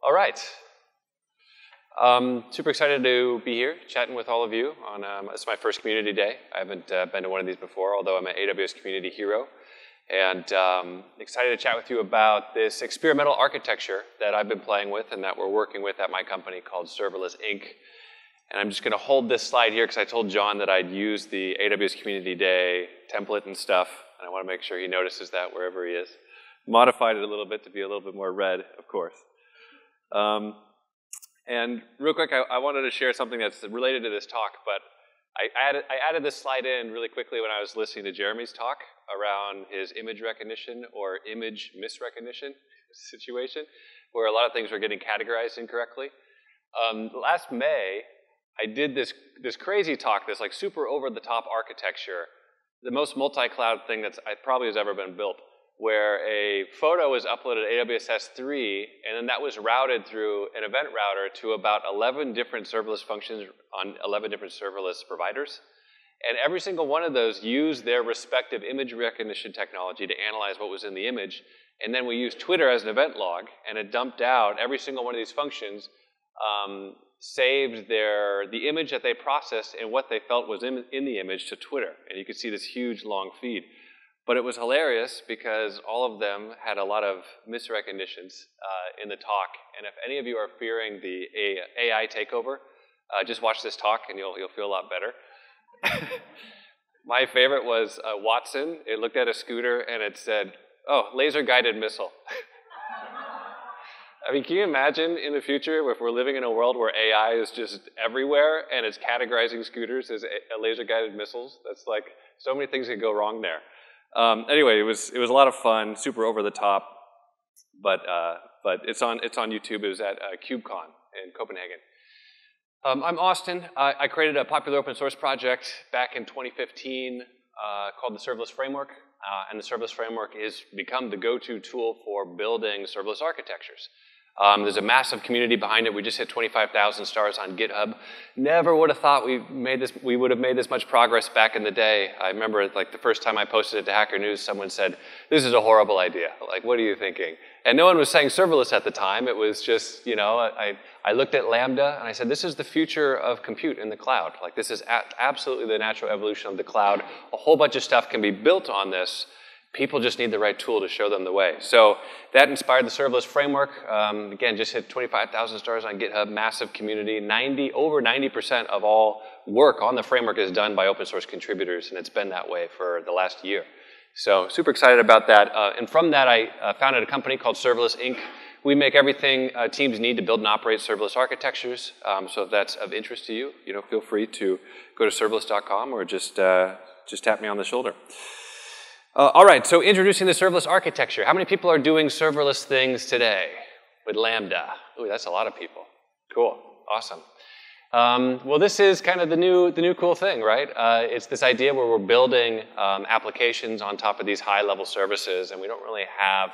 All right. Um, super excited to be here chatting with all of you on um, it's my first community day. I haven't uh, been to one of these before, although I'm an AWS community hero. And um, excited to chat with you about this experimental architecture that I've been playing with and that we're working with at my company called Serverless Inc. And I'm just going to hold this slide here because I told John that I'd use the AWS Community Day template and stuff. And I want to make sure he notices that wherever he is. Modified it a little bit to be a little bit more red, of course. Um, and real quick, I, I, wanted to share something that's related to this talk, but I added, I added this slide in really quickly when I was listening to Jeremy's talk around his image recognition or image misrecognition situation, where a lot of things were getting categorized incorrectly. Um, last May, I did this, this crazy talk, this like super over-the-top architecture, the most multi-cloud thing that's I probably has ever been built where a photo was uploaded to AWS S3, and then that was routed through an event router to about 11 different serverless functions on 11 different serverless providers. And every single one of those used their respective image recognition technology to analyze what was in the image. And then we used Twitter as an event log, and it dumped out every single one of these functions, um, saved their, the image that they processed and what they felt was in, in the image to Twitter. And you could see this huge long feed. But it was hilarious because all of them had a lot of misrecognitions uh, in the talk. And if any of you are fearing the AI takeover, uh, just watch this talk and you'll, you'll feel a lot better. My favorite was uh, Watson. It looked at a scooter and it said, oh, laser guided missile. I mean, can you imagine in the future if we're living in a world where AI is just everywhere and it's categorizing scooters as laser guided missiles? That's like so many things could go wrong there. Um, anyway, it was it was a lot of fun, super over the top, but uh, but it's on it's on YouTube. It was at uh, KubeCon in Copenhagen. Um, I'm Austen. I, I, created a popular open source project back in 2015 uh, called the Serverless Framework, uh, and the Serverless Framework is become the go-to tool for building serverless architectures. Um, there's a massive community behind it. We just hit 25,000 stars on GitHub. Never would have thought we made this. We would have made this much progress back in the day. I remember, like the first time I posted it to Hacker News, someone said, "This is a horrible idea. Like, what are you thinking?" And no one was saying serverless at the time. It was just, you know, I, I looked at Lambda and I said, "This is the future of compute in the cloud. Like, this is absolutely the natural evolution of the cloud. A whole bunch of stuff can be built on this." People just need the right tool to show them the way. So that inspired the serverless framework. Um, again, just hit 25,000 stars on GitHub, massive community. 90, over 90% of all work on the framework is done by open source contributors, and it's been that way for the last year. So super excited about that. Uh, and from that, I uh, founded a company called Serverless Inc. We make everything uh, teams need to build and operate serverless architectures. Um, so if that's of interest to you, you know, feel free to go to serverless.com or just, uh, just tap me on the shoulder. Uh, all right, so introducing the serverless architecture. How many people are doing serverless things today with Lambda? Ooh, that's a lot of people. Cool, awesome. Um, well, this is kind of the new, the new cool thing, right? Uh, it's this idea where we're building um, applications on top of these high-level services, and we don't really have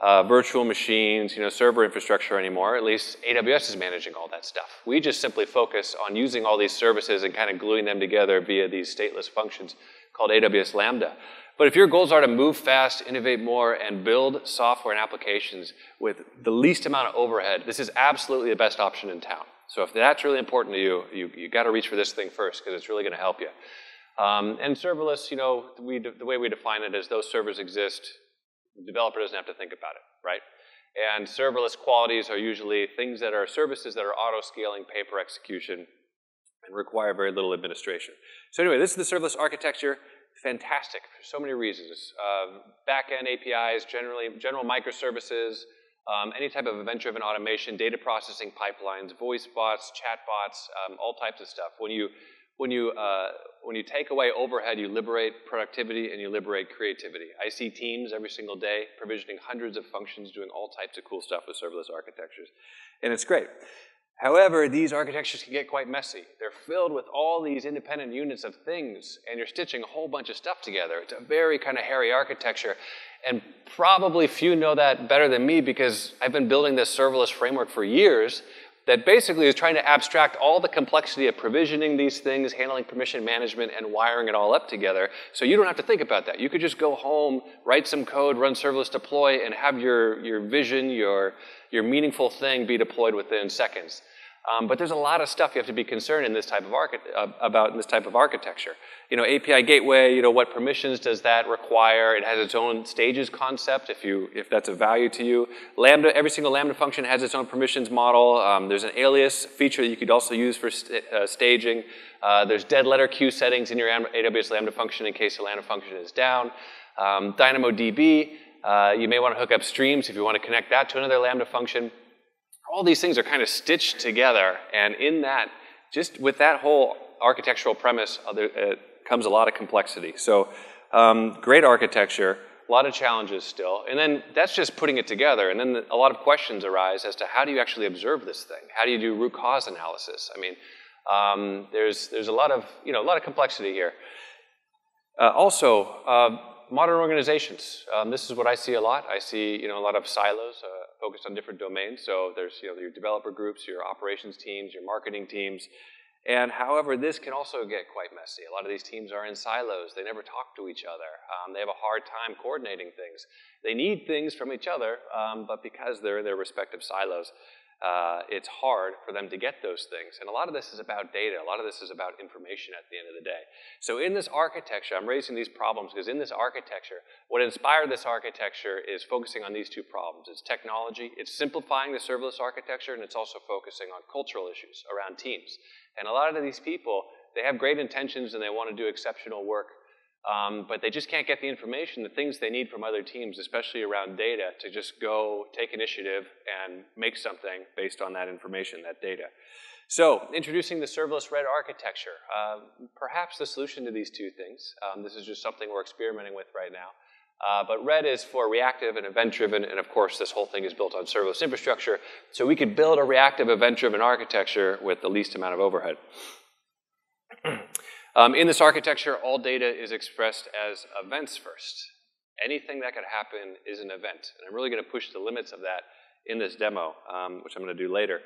uh, virtual machines, you know, server infrastructure anymore. At least AWS is managing all that stuff. We just simply focus on using all these services and kind of gluing them together via these stateless functions called AWS Lambda. But if your goals are to move fast, innovate more, and build software and applications with the least amount of overhead, this is absolutely the best option in town. So if that's really important to you, you, you got to reach for this thing first because it's really going to help you. Um, and serverless, you know, we, the way we define it is those servers exist. The developer doesn't have to think about it, right? And serverless qualities are usually things that are services that are auto-scaling pay-per execution and require very little administration. So anyway, this is the serverless architecture fantastic for so many reasons. Uh, back-end APIs, generally, general microservices, um, any type of event-driven automation, data processing pipelines, voice bots, chat bots, um, all types of stuff. When you, when, you, uh, when you take away overhead, you liberate productivity and you liberate creativity. I see teams every single day provisioning hundreds of functions, doing all types of cool stuff with serverless architectures. And it's great. However, these architectures can get quite messy. They're filled with all these independent units of things, and you're stitching a whole bunch of stuff together. It's a very kind of hairy architecture. And probably few know that better than me because I've been building this serverless framework for years, that basically is trying to abstract all the complexity of provisioning these things, handling permission management, and wiring it all up together. So you don't have to think about that. You could just go home, write some code, run serverless deploy, and have your, your vision, your, your meaningful thing be deployed within seconds. Um, but there's a lot of stuff you have to be concerned in this type of archi- uh, about in this type of architecture. You know, API gateway. You know, what permissions does that require? It has its own stages concept. If you if that's a value to you, Lambda. Every single Lambda function has its own permissions model. Um, there's an alias feature that you could also use for st- uh, staging. Uh, there's dead letter queue settings in your AWS Lambda function in case the Lambda function is down. Um, DynamoDB. Uh, you may want to hook up streams if you want to connect that to another Lambda function all these things are kind of stitched together, and in that, just with that whole architectural premise, there, uh, comes a lot of complexity. So, um, great architecture, a lot of challenges still, and then that's just putting it together. And then a lot of questions arise as to how do you actually observe this thing? How do you do root cause analysis? I mean, um, there's there's a lot of you know a lot of complexity here. Uh, also, uh, modern organizations. Um, this is what I see a lot. I see you know a lot of silos. Uh, focused on different domains. So there's you know, your developer groups, your operations teams, your marketing teams. And however, this can also get quite messy. A lot of these teams are in silos. They never talk to each other. Um, they have a hard time coordinating things. They need things from each other, um, but because they're in their respective silos, uh, it's hard for them to get those things. And a lot of this is about data. A lot of this is about information at the end of the day. So in this architecture, I'm raising these problems because in this architecture, what inspired this architecture is focusing on these two problems. It's technology, it's simplifying the serverless architecture, and it's also focusing on cultural issues around teams. And a lot of these people, they have great intentions and they want to do exceptional work, um, but they just can't get the information, the things they need from other teams, especially around data, to just go take initiative and make something based on that information, that data. So, introducing the serverless red architecture. Uh, perhaps the solution to these two things. Um, this is just something we're experimenting with right now. Uh, but red is for reactive and event driven, and of course, this whole thing is built on serverless infrastructure. So, we could build a reactive event driven architecture with the least amount of overhead. Um, in this architecture, all data is expressed as events first. Anything that could happen is an event. And I'm really going to push the limits of that in this demo, um, which I'm going to do later.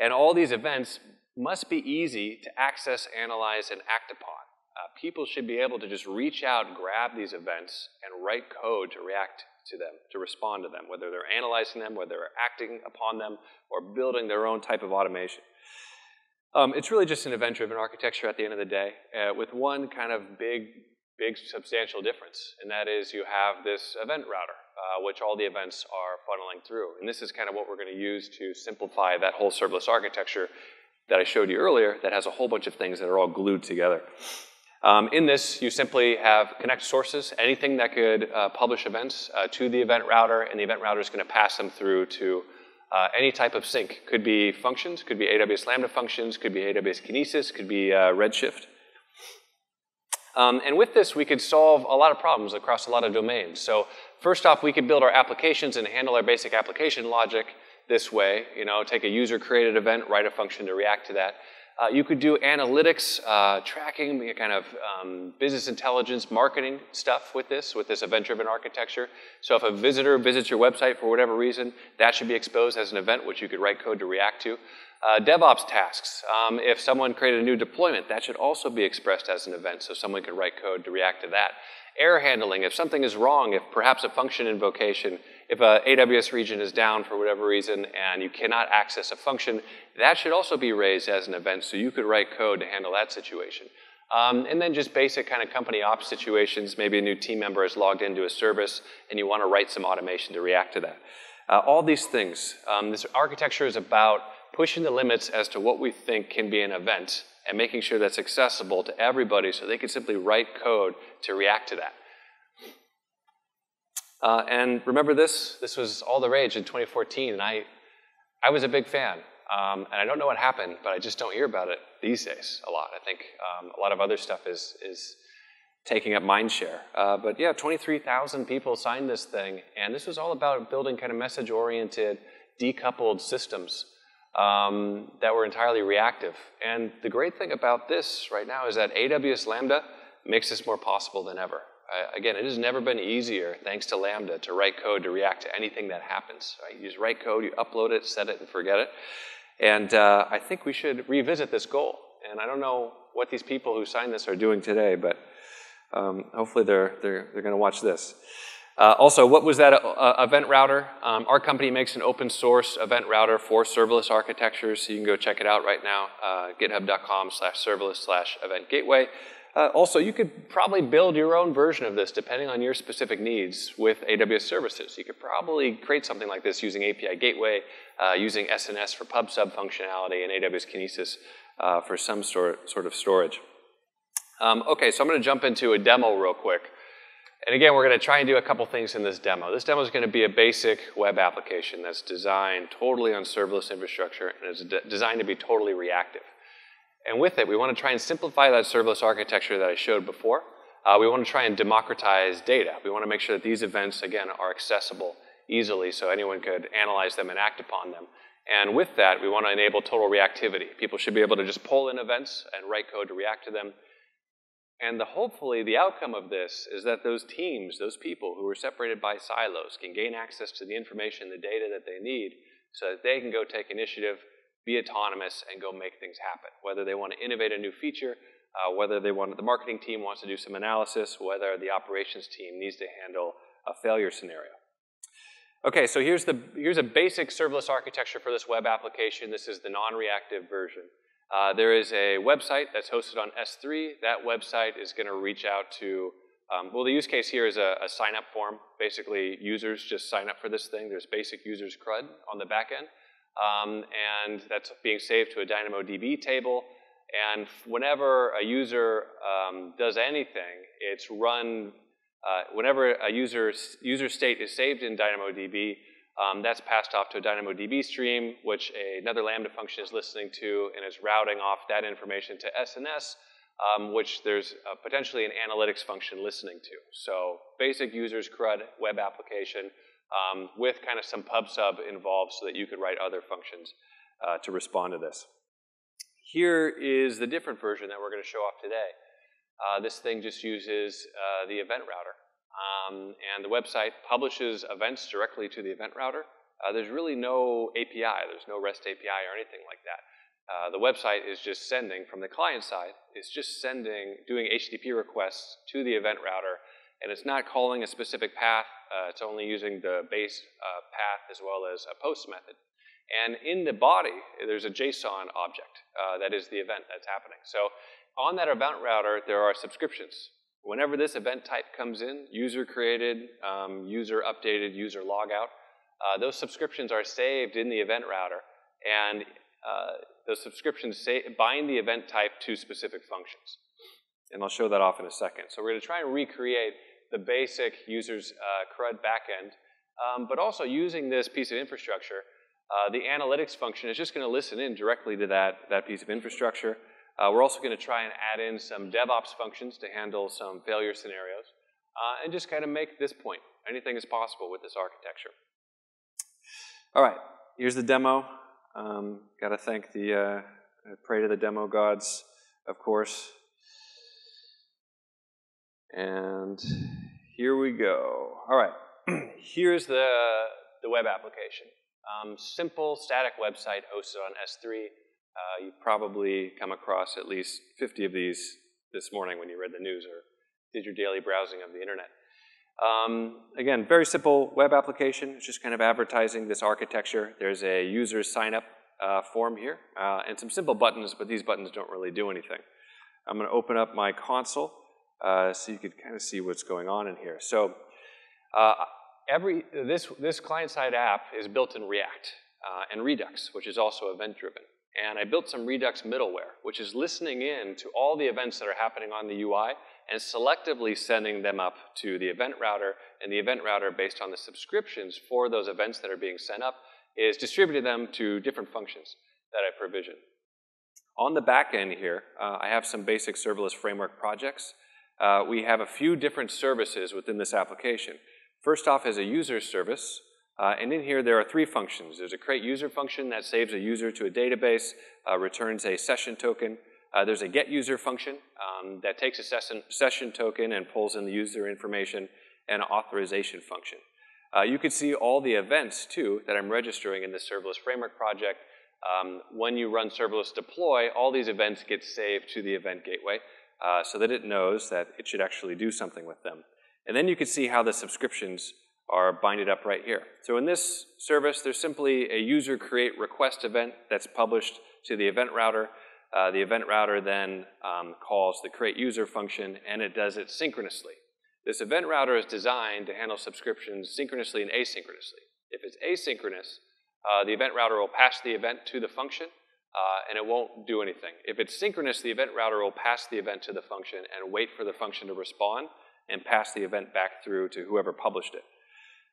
And all these events must be easy to access, analyze, and act upon. Uh, people should be able to just reach out, grab these events, and write code to react to them, to respond to them, whether they're analyzing them, whether they're acting upon them, or building their own type of automation. Um, it's really just an event-driven architecture at the end of the day, uh, with one kind of big, big substantial difference, and that is you have this event router, uh, which all the events are funneling through. And this is kind of what we're going to use to simplify that whole serverless architecture that I showed you earlier that has a whole bunch of things that are all glued together. Um, in this, you simply have connect sources, anything that could uh, publish events uh, to the event router, and the event router is going to pass them through to uh, any type of sink. Could be functions, could be AWS Lambda functions, could be AWS Kinesis, could be uh, Redshift. Um, and with this, we could solve a lot of problems across a lot of domains. So first off, we could build our applications and handle our basic application logic this way. You know, take a user-created event, write a function to react to that. Uh, you could do analytics, uh, tracking, kind of um, business intelligence, marketing stuff with this, with this event-driven architecture. So if a visitor visits your website for whatever reason, that should be exposed as an event, which you could write code to react to. Uh, DevOps tasks. Um, if someone created a new deployment, that should also be expressed as an event, so someone could write code to react to that. Error handling. If something is wrong, if perhaps a function invocation if a AWS region is down for whatever reason and you cannot access a function, that should also be raised as an event so you could write code to handle that situation. Um, and then just basic kind of company ops situations. Maybe a new team member has logged into a service and you want to write some automation to react to that. Uh, all these things. Um, this architecture is about pushing the limits as to what we think can be an event and making sure that's accessible to everybody so they can simply write code to react to that. Uh, and remember this? This was all the rage in 2014, and I, I was a big fan. Um, and I don't know what happened, but I just don't hear about it these days a lot. I think um, a lot of other stuff is, is taking up mind share. Uh, but yeah, 23,000 people signed this thing, and this was all about building kind of message-oriented, decoupled systems um, that were entirely reactive. And the great thing about this right now is that AWS Lambda makes this more possible than ever. Uh, again, it has never been easier, thanks to Lambda, to write code to react to anything that happens. Right? You just write code, you upload it, set it, and forget it. And uh, I think we should revisit this goal. And I don't know what these people who signed this are doing today, but um, hopefully they're, they're, they're going to watch this. Uh, also, what was that uh, event router? Um, our company makes an open source event router for serverless architectures, so you can go check it out right now, uh, github.com slash serverless slash event gateway. Uh, also, you could probably build your own version of this depending on your specific needs with AWS services. You could probably create something like this using API Gateway, uh, using SNS for pub sub functionality, and AWS Kinesis for some sort, sort of storage. Um, okay, so I'm going to jump into a demo real quick. And again, we're going to try and do a couple things in this demo. This demo is going to be a basic web application that's designed totally on serverless infrastructure and is de designed to be totally reactive. And with it, we want to try and simplify that serverless architecture that I showed before. Uh, we want to try and democratize data. We want to make sure that these events, again, are accessible easily so anyone could analyze them and act upon them. And with that, we want to enable total reactivity. People should be able to just pull in events and write code to react to them and the, hopefully, the outcome of this is that those teams, those people who are separated by silos, can gain access to the information, the data that they need, so that they can go take initiative, be autonomous, and go make things happen. Whether they want to innovate a new feature, uh, whether they want the marketing team wants to do some analysis, whether the operations team needs to handle a failure scenario. Okay, so here's the here's a basic serverless architecture for this web application. This is the non-reactive version. Uh, there is a website that's hosted on S3. That website is going to reach out to, um, well, the use case here is a, a sign up form. Basically, users just sign up for this thing. There's basic users CRUD on the back end. Um, and that's being saved to a DynamoDB table. And whenever a user um, does anything, it's run, uh, whenever a user, user state is saved in DynamoDB, um, that's passed off to a DynamoDB stream, which a, another Lambda function is listening to and is routing off that information to SNS, um, which there's potentially an analytics function listening to. So basic users CRUD web application um, with kind of some pub sub involved so that you could write other functions uh, to respond to this. Here is the different version that we're going to show off today. Uh, this thing just uses uh, the event router. Um, and the website publishes events directly to the event router. Uh, there's really no API. There's no REST API or anything like that. Uh, the website is just sending, from the client side, it's just sending, doing HTTP requests to the event router, and it's not calling a specific path. Uh, it's only using the base uh, path as well as a post method. And in the body, there's a JSON object uh, that is the event that's happening. So on that event router, there are subscriptions whenever this event type comes in, user created, um, user updated, user logout, uh, those subscriptions are saved in the event router, and uh, those subscriptions say, bind the event type to specific functions. And I'll show that off in a second. So we're going to try and recreate the basic user's uh, CRUD backend, um, but also using this piece of infrastructure, uh, the analytics function is just going to listen in directly to that, that piece of infrastructure. Uh, we're also going to try and add in some DevOps functions to handle some failure scenarios and just kind of make this point. Anything is possible with this architecture. All right, here's the demo. Um, Got to thank the, uh, pray to the demo gods, of course. And here we go. All right, here's the, the web application. Um, simple static website hosted on S3. Uh, you've probably come across at least 50 of these this morning when you read the news or did your daily browsing of the internet. Um, again, very simple web application. It's just kind of advertising this architecture. There's a user sign up uh, form here uh, and some simple buttons, but these buttons don't really do anything. I'm going to open up my console uh, so you could kind of see what's going on in here. So uh, every, this, this client-side app is built in React uh, and Redux, which is also event-driven. And I built some Redux middleware, which is listening in to all the events that are happening on the UI and selectively sending them up to the event router. And the event router, based on the subscriptions for those events that are being sent up, is distributing them to different functions that I provision. On the back end here, uh, I have some basic serverless framework projects. Uh, we have a few different services within this application. First off is a user service, uh, and in here, there are three functions. There's a create user function that saves a user to a database, uh, returns a session token. Uh, there's a get user function um, that takes a session, session token and pulls in the user information, and an authorization function. Uh, you can see all the events, too, that I'm registering in this serverless framework project um, when you run serverless deploy, all these events get saved to the event gateway uh, so that it knows that it should actually do something with them. And then you can see how the subscriptions are binded up right here. So in this service, there's simply a user create request event that's published to the event router. Uh, the event router then um, calls the create user function, and it does it synchronously. This event router is designed to handle subscriptions synchronously and asynchronously. If it's asynchronous, uh, the event router will pass the event to the function, uh, and it won't do anything. If it's synchronous, the event router will pass the event to the function and wait for the function to respond and pass the event back through to whoever published it.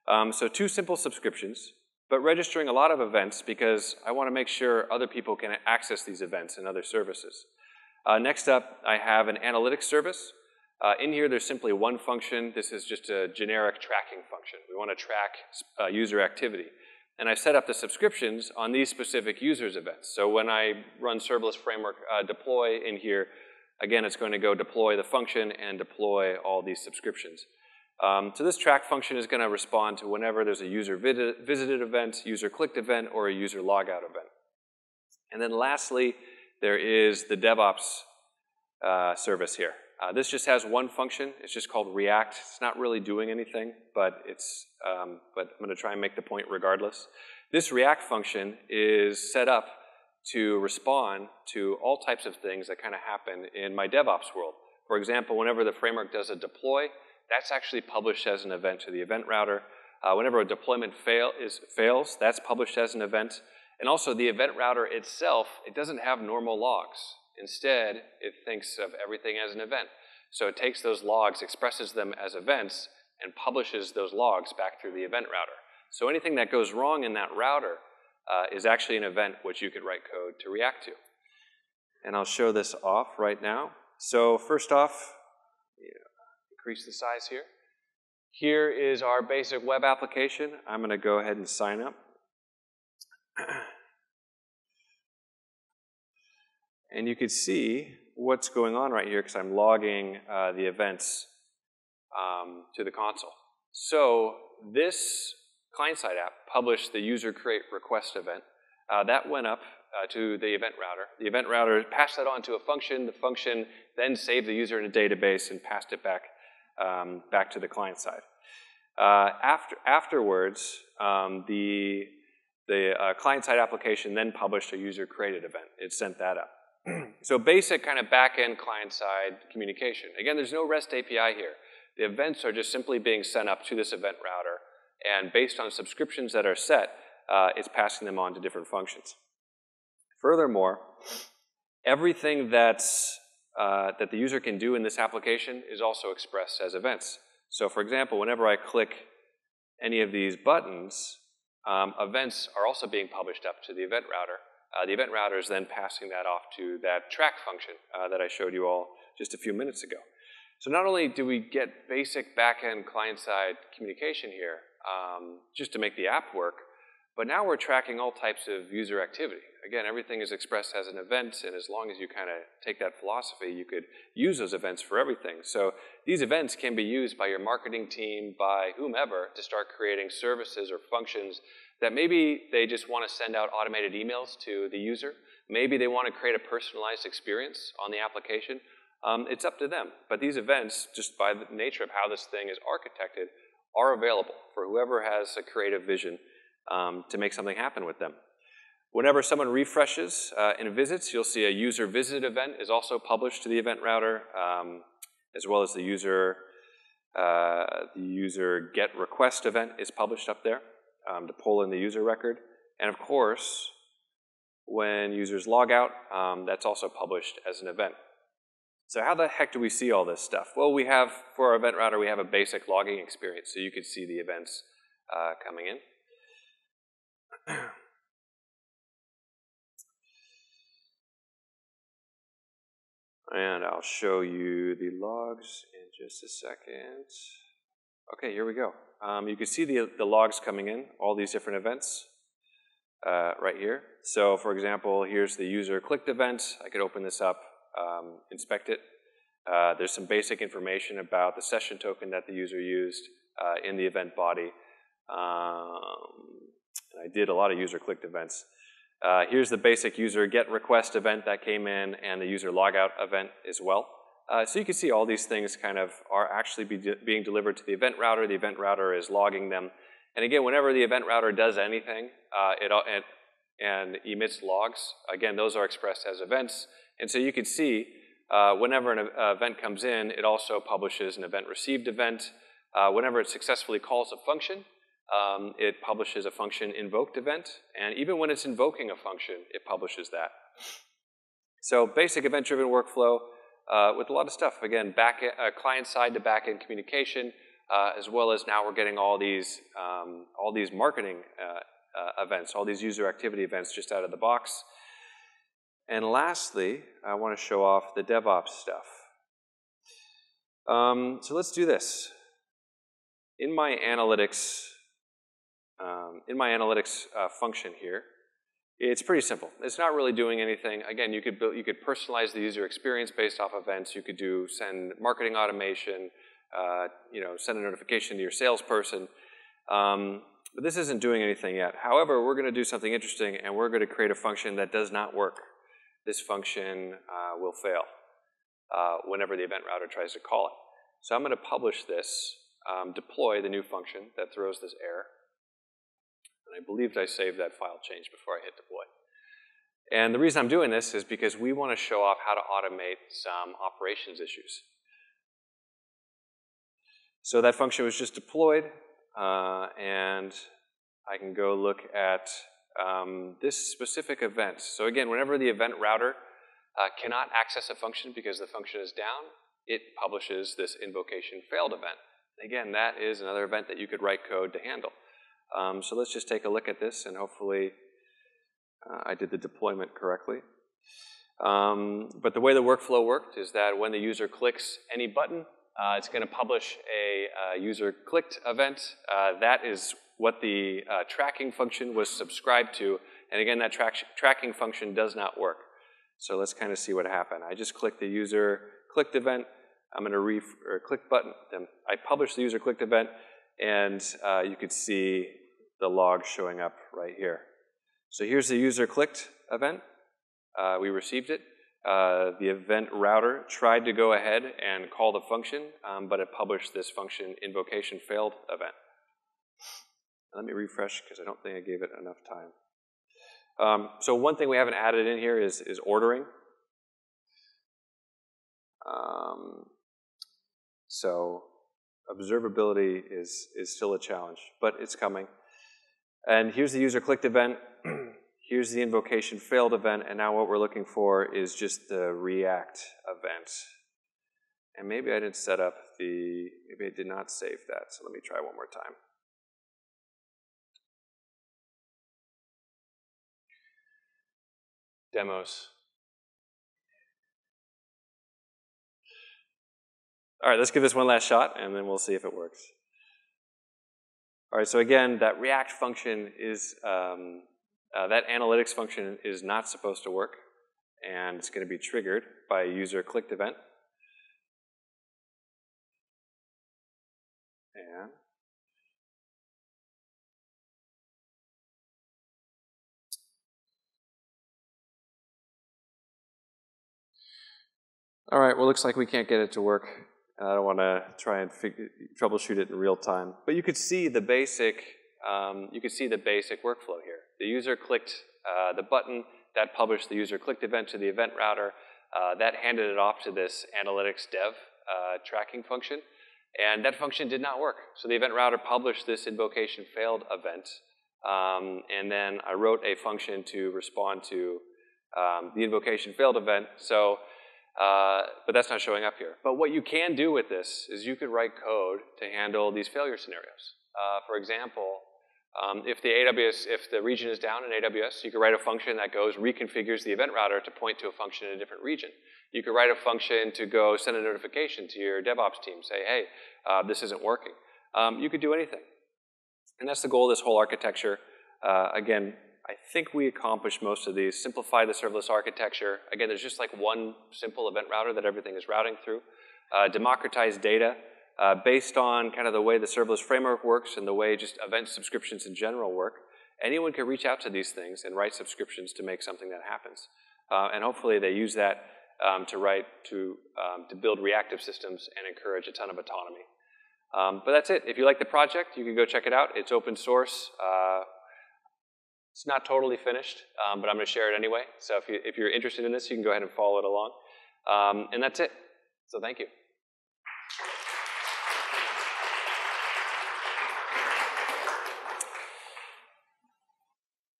Um, so two simple subscriptions, but registering a lot of events because I want to make sure other people can access these events and other services. Uh, next up, I have an analytics service. Uh, in here, there's simply one function. This is just a generic tracking function. We want to track uh, user activity. And I set up the subscriptions on these specific users events. So when I run serverless framework uh, deploy in here, again, it's going to go deploy the function and deploy all these subscriptions. Um, so this track function is going to respond to whenever there's a user visited event, user clicked event, or a user logout event. And then lastly, there is the DevOps uh, service here. Uh, this just has one function. It's just called React. It's not really doing anything, but it's. Um, but I'm going to try and make the point regardless. This React function is set up to respond to all types of things that kind of happen in my DevOps world. For example, whenever the framework does a deploy, that's actually published as an event to the event router. Uh, whenever a deployment fail is, fails, that's published as an event. And also the event router itself, it doesn't have normal logs. Instead, it thinks of everything as an event. So it takes those logs, expresses them as events, and publishes those logs back through the event router. So anything that goes wrong in that router uh, is actually an event which you could write code to react to. And I'll show this off right now. So first off, increase the size here. Here is our basic web application. I'm going to go ahead and sign up. And you can see what's going on right here because I'm logging uh, the events um, to the console. So this client-side app published the user create request event. Uh, that went up uh, to the event router. The event router passed that on to a function. The function then saved the user in a database and passed it back, um, back to the client side. Uh, after, afterwards, um, the, the uh, client-side application then published a user created event. It sent that up. so basic kind of back-end client-side communication. Again, there's no REST API here. The events are just simply being sent up to this event router, and based on subscriptions that are set, uh, it's passing them on to different functions. Furthermore, everything that's, uh, that the user can do in this application is also expressed as events. So for example, whenever I click any of these buttons, um, events are also being published up to the event router, the event router is then passing that off to that track function uh, that I showed you all just a few minutes ago. So not only do we get basic backend client-side communication here, um, just to make the app work, but now we're tracking all types of user activity. Again, everything is expressed as an event, and as long as you kind of take that philosophy, you could use those events for everything. So these events can be used by your marketing team, by whomever, to start creating services or functions that maybe they just want to send out automated emails to the user. Maybe they want to create a personalized experience on the application. Um, it's up to them. But these events, just by the nature of how this thing is architected, are available for whoever has a creative vision um, to make something happen with them. Whenever someone refreshes uh, and visits, you'll see a user visit event is also published to the event router, um, as well as the user, uh, the user get request event is published up there um, to pull in the user record. And of course, when users log out, um, that's also published as an event. So how the heck do we see all this stuff? Well, we have, for our event router, we have a basic logging experience, so you could see the events uh, coming in. and I'll show you the logs in just a second. Okay, here we go. Um, you can see the, the logs coming in, all these different events uh, right here. So for example, here's the user clicked event. I could open this up, um, inspect it. Uh, there's some basic information about the session token that the user used uh, in the event body. Um, I did a lot of user clicked events. Uh, here's the basic user get request event that came in and the user logout event as well. Uh, so you can see all these things kind of are actually be de being delivered to the event router. The event router is logging them. And again, whenever the event router does anything, uh, it, and emits logs, again, those are expressed as events. And so you can see uh, whenever an event comes in, it also publishes an event received event. Uh, whenever it successfully calls a function, um, it publishes a function invoked event. And even when it's invoking a function, it publishes that. So basic event-driven workflow uh, with a lot of stuff. Again, back uh, client-side to back-end communication, uh, as well as now we're getting all these, um, all these marketing uh, uh, events, all these user activity events just out of the box. And lastly, I want to show off the DevOps stuff. Um, so let's do this. In my analytics, um, in my analytics uh, function here, it's pretty simple. It's not really doing anything. Again, you could, build, you could personalize the user experience based off events. You could do send marketing automation, uh, you know, send a notification to your salesperson. Um, but this isn't doing anything yet. However, we're going to do something interesting, and we're going to create a function that does not work. This function uh, will fail uh, whenever the event router tries to call it. So I'm going to publish this, um, deploy the new function that throws this error. I believed I saved that file change before I hit deploy. And the reason I'm doing this is because we want to show off how to automate some operations issues. So that function was just deployed, uh, and I can go look at um, this specific event. So again, whenever the event router uh, cannot access a function because the function is down, it publishes this invocation failed event. Again, that is another event that you could write code to handle. Um, so let's just take a look at this and hopefully uh, I did the deployment correctly. Um, but the way the workflow worked is that when the user clicks any button, uh, it's going to publish a uh, user clicked event. Uh, that is what the uh, tracking function was subscribed to. And again, that tra tracking function does not work. So let's kind of see what happened. I just clicked the user clicked event. I'm going to click button. Then I publish the user clicked event. And uh, you could see the log showing up right here. So here's the user clicked event. Uh, we received it. Uh, the event router tried to go ahead and call the function, um, but it published this function invocation failed event. Let me refresh because I don't think I gave it enough time. Um, so one thing we haven't added in here is, is ordering. Um, so observability is, is still a challenge, but it's coming. And here's the user clicked event. here's the invocation failed event. And now what we're looking for is just the React event. And maybe I didn't set up the, maybe I did not save that. So let me try one more time. Demos. All right, let's give this one last shot, and then we'll see if it works. All right, so again, that React function is, um, uh, that analytics function is not supposed to work, and it's going to be triggered by a user clicked event. And All right, well, looks like we can't get it to work. I don't want to try and figure, troubleshoot it in real time. But you could see the basic, um, you could see the basic workflow here. The user clicked uh, the button, that published the user clicked event to the event router, uh, that handed it off to this analytics dev uh, tracking function, and that function did not work. So the event router published this invocation failed event, um, and then I wrote a function to respond to um, the invocation failed event. So uh, but that's not showing up here. But what you can do with this is you could write code to handle these failure scenarios. Uh, for example, um, if the AWS, if the region is down in AWS, you could write a function that goes reconfigures the event router to point to a function in a different region. You could write a function to go send a notification to your DevOps team, say, hey, uh, this isn't working. Um, you could do anything. And that's the goal of this whole architecture. Uh, again, I think we accomplished most of these. Simplify the serverless architecture. Again, there's just like one simple event router that everything is routing through. Uh, democratize data uh, based on kind of the way the serverless framework works and the way just event subscriptions in general work. anyone can reach out to these things and write subscriptions to make something that happens. Uh, and hopefully they use that um, to write, to, um, to build reactive systems and encourage a ton of autonomy. Um, but that's it. If you like the project, you can go check it out. It's open source. Uh, it's not totally finished, um, but I'm going to share it anyway. So if, you, if you're interested in this, you can go ahead and follow it along. Um, and that's it. So thank you.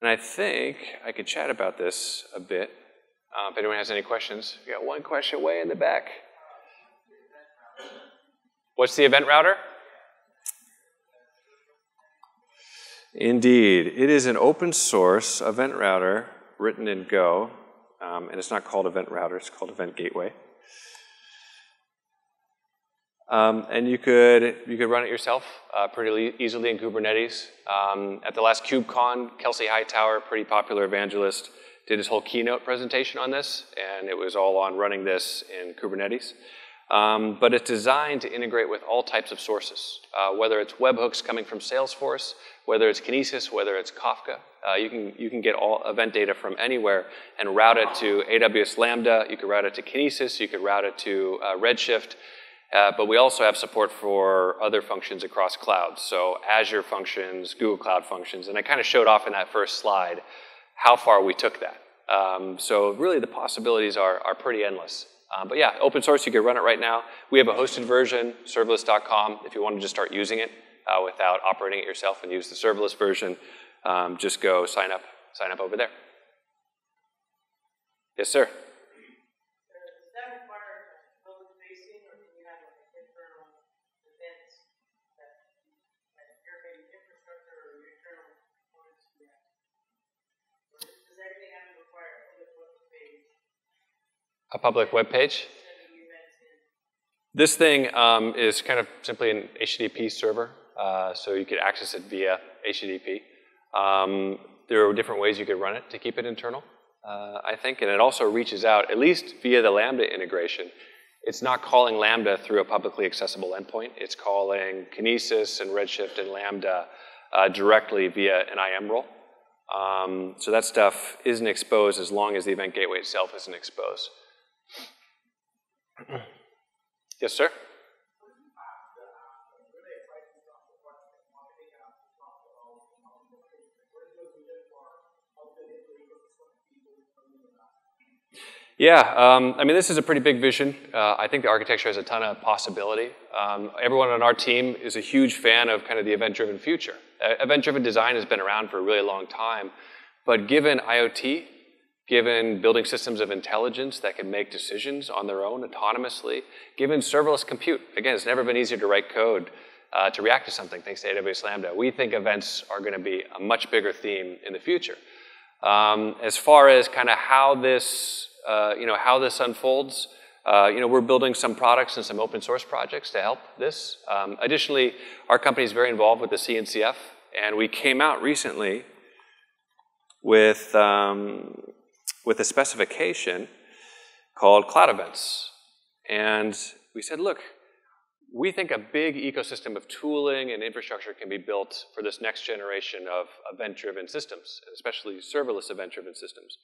And I think I could chat about this a bit. Uh, if anyone has any questions, we got one question way in the back. What's the event router? Indeed, it is an open source event router written in Go, um, and it's not called Event Router, it's called Event Gateway. Um, and you could, you could run it yourself uh, pretty easily in Kubernetes. Um, at the last KubeCon, Kelsey Hightower, pretty popular evangelist, did his whole keynote presentation on this, and it was all on running this in Kubernetes. Um, but it's designed to integrate with all types of sources, uh, whether it's webhooks coming from Salesforce, whether it's Kinesis, whether it's Kafka. Uh, you, can, you can get all event data from anywhere and route it to AWS Lambda. You could route it to Kinesis. You could route it to uh, Redshift. Uh, but we also have support for other functions across clouds. So Azure functions, Google Cloud functions, and I kind of showed off in that first slide how far we took that. Um, so really the possibilities are, are pretty endless. Um, but yeah, open source, you can run it right now. We have a hosted version, serverless.com, if you want to just start using it uh, without operating it yourself and use the serverless version, um, just go sign up, sign up over there. Yes, sir. A public web page? This thing um, is kind of simply an HTTP server, uh, so you could access it via HTTP. Um, there are different ways you could run it to keep it internal, uh, I think, and it also reaches out, at least via the Lambda integration. It's not calling Lambda through a publicly accessible endpoint. It's calling Kinesis and Redshift and Lambda uh, directly via an IAM role. Um, so that stuff isn't exposed as long as the event gateway itself isn't exposed. yes, sir? Yeah, um, I mean, this is a pretty big vision. Uh, I think the architecture has a ton of possibility. Um, everyone on our team is a huge fan of kind of the event-driven future. Uh, event-driven design has been around for a really long time, but given IoT given building systems of intelligence that can make decisions on their own autonomously, given serverless compute. Again, it's never been easier to write code uh, to react to something thanks to AWS Lambda. We think events are going to be a much bigger theme in the future. Um, as far as kind of how this, uh, you know, how this unfolds, uh, you know, we're building some products and some open source projects to help this. Um, additionally, our company is very involved with the CNCF, and we came out recently with um, with a specification called cloud events. And we said, look, we think a big ecosystem of tooling and infrastructure can be built for this next generation of event-driven systems, especially serverless event-driven systems.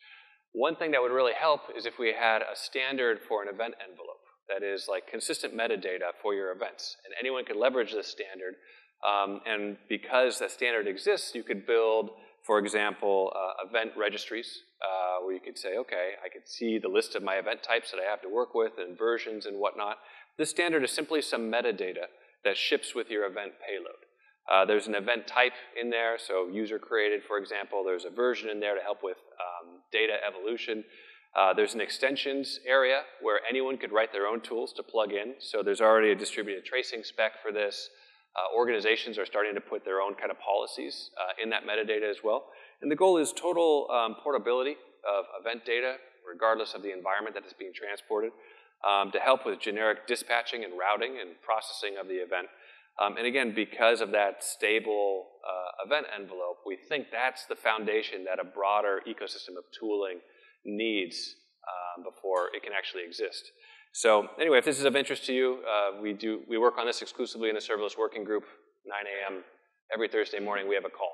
One thing that would really help is if we had a standard for an event envelope that is like consistent metadata for your events. And anyone could leverage this standard. Um, and because that standard exists, you could build for example, uh, event registries, uh, where you could say, okay, I could see the list of my event types that I have to work with and versions and whatnot. This standard is simply some metadata that ships with your event payload. Uh, there's an event type in there, so user created, for example. There's a version in there to help with um, data evolution. Uh, there's an extensions area where anyone could write their own tools to plug in. So there's already a distributed tracing spec for this. Uh, organizations are starting to put their own kind of policies uh, in that metadata as well. And the goal is total um, portability of event data, regardless of the environment that is being transported, um, to help with generic dispatching and routing and processing of the event. Um, and again, because of that stable uh, event envelope, we think that's the foundation that a broader ecosystem of tooling needs um, before it can actually exist. So anyway, if this is of interest to you, uh, we, do, we work on this exclusively in a serverless working group, 9 a.m. every Thursday morning we have a call.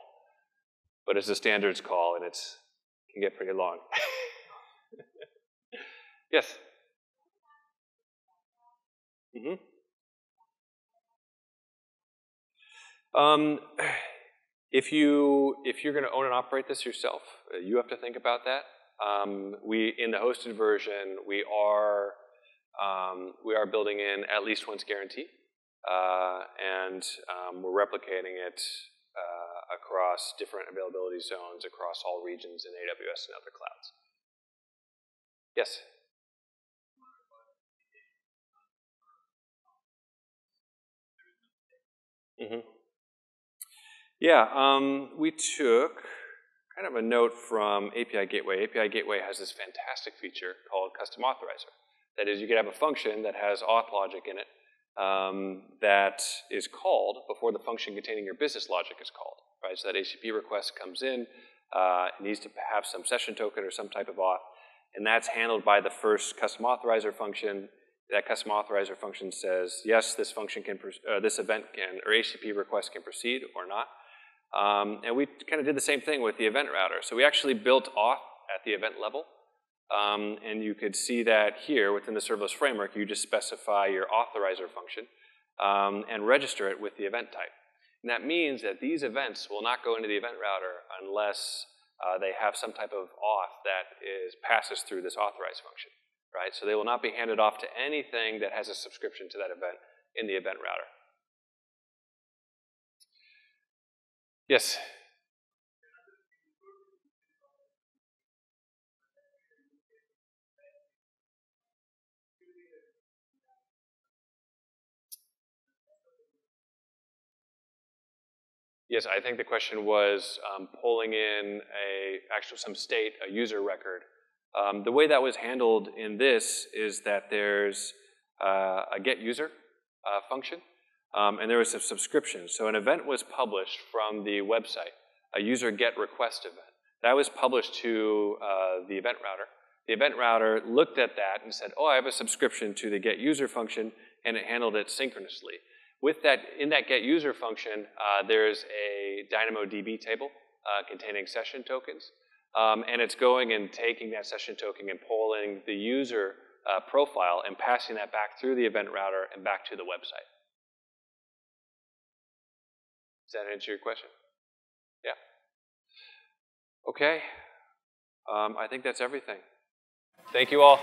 but it's a standards call and it's can get pretty long. yes. Mm-hmm. Um, if you if you're going to own and operate this yourself, uh, you have to think about that. Um, we in the hosted version we are um, we are building in at least once guarantee, uh, and um, we're replicating it uh, across different availability zones across all regions in AWS and other clouds. Yes. Mm-hmm. Yeah, um, we took kind of a note from API Gateway. API Gateway has this fantastic feature called Custom Authorizer. That is, you could have a function that has auth logic in it um, that is called before the function containing your business logic is called. So that HTTP request comes in, uh, it needs to have some session token or some type of auth, and that's handled by the first custom authorizer function. That custom authorizer function says, yes, this function can, uh, this event can, or HTTP request can proceed or not. Um, and we kind of did the same thing with the event router. So we actually built auth at the event level. Um, and you could see that here within the serverless framework, you just specify your authorizer function um, and register it with the event type. And that means that these events will not go into the event router unless uh, they have some type of auth that is passes through this authorize function, right? So they will not be handed off to anything that has a subscription to that event in the event router. Yes. Yes, I think the question was um, pulling in a actual some state, a user record. Um, the way that was handled in this is that there's uh, a get user uh, function, um, and there was a subscription. So an event was published from the website, a user get request event. That was published to uh, the event router. The event router looked at that and said, oh, I have a subscription to the get user function, and it handled it synchronously. With that, in that get user function, uh, there's a DynamoDB table uh, containing session tokens. Um, and it's going and taking that session token and pulling the user uh, profile and passing that back through the event router and back to the website. Does that answer your question? Yeah. Okay. Um, I think that's everything. Thank you all.